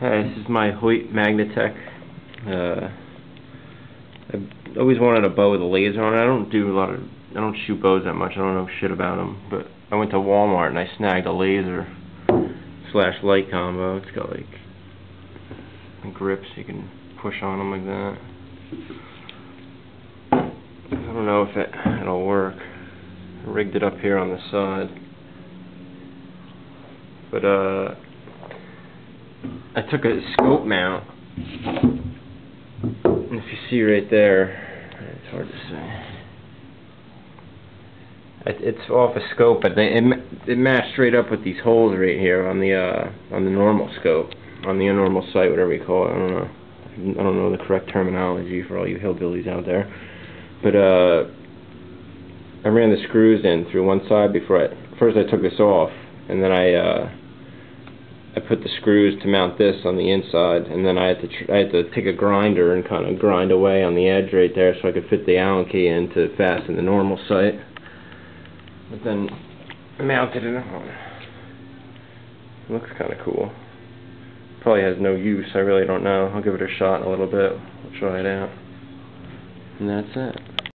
Hi, this is my Hoyt Magnatec. Uh, I've always wanted a bow with a laser on it. I don't do a lot of, I don't shoot bows that much. I don't know shit about them. But I went to Walmart and I snagged a laser slash light combo. It's got like grips you can push on them like that. I don't know if it it'll work. I rigged it up here on the side. But uh I took a scope mount. And if you see right there, it's hard to say. It, it's off a scope, but they, it, it matched straight up with these holes right here on the uh, on the normal scope, on the normal sight, whatever you call it. I don't know. I don't know the correct terminology for all you hillbillies out there. But uh, I ran the screws in through one side before I. First, I took this off, and then I. Uh, I put the screws to mount this on the inside, and then I had to I had to take a grinder and kind of grind away on the edge right there so I could fit the Allen key in to fasten the normal sight. But then mounted it on. Looks kind of cool. Probably has no use. I really don't know. I'll give it a shot in a little bit. I'll try it out. And that's it.